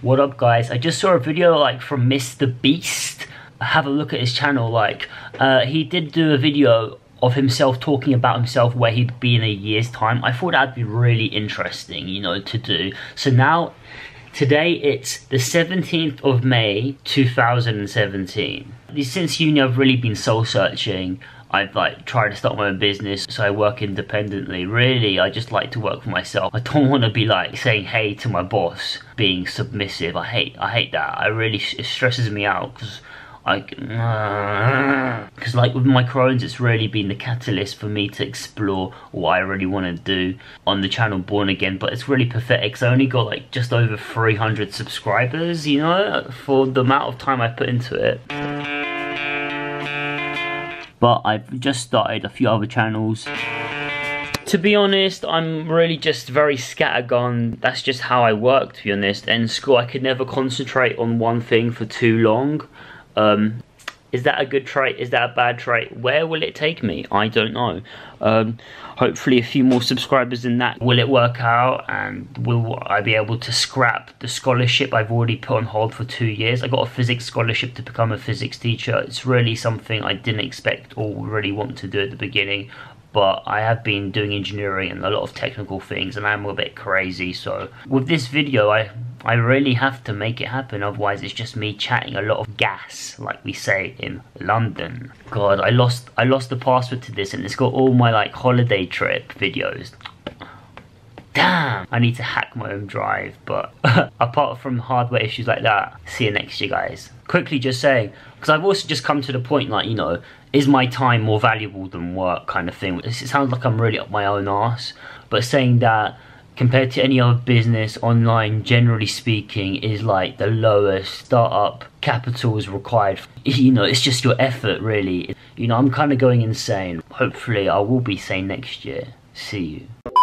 What up guys? I just saw a video like from Mr. Beast. Have a look at his channel like uh, he did do a video of himself talking about himself where he'd be in a year's time. I thought that'd be really interesting, you know, to do. So now today it's the 17th of May 2017. Since uni I've really been soul searching I've like tried to start my own business so I work independently. Really, I just like to work for myself. I don't want to be like saying hey to my boss, being submissive. I hate I hate that. I really it stresses me out because because like with my Crohn's, it's really been the catalyst for me to explore what I really want to do on the channel Born Again. But it's really pathetic. I only got like just over 300 subscribers, you know, for the amount of time I put into it but I've just started a few other channels. To be honest, I'm really just very scattergun. That's just how I work, to be honest. In school, I could never concentrate on one thing for too long. Um, is that a good trait? Is that a bad trait? Where will it take me? I don't know. Um, hopefully a few more subscribers than that. Will it work out and will I be able to scrap the scholarship I've already put on hold for two years? I got a physics scholarship to become a physics teacher. It's really something I didn't expect or really want to do at the beginning but I have been doing engineering and a lot of technical things and I'm a bit crazy so with this video I I really have to make it happen otherwise it's just me chatting a lot of gas like we say in London. God I lost I lost the password to this and it's got all my like holiday trip videos. Damn! I need to hack my own drive but apart from hardware issues like that see you next year guys. Quickly just saying because I've also just come to the point like you know is my time more valuable than work kind of thing? It sounds like I'm really up my own ass but saying that compared to any other business online generally speaking is like the lowest. Startup capital is required. You know it's just your effort really. You know i'm kind of going insane. Hopefully i will be sane next year. See you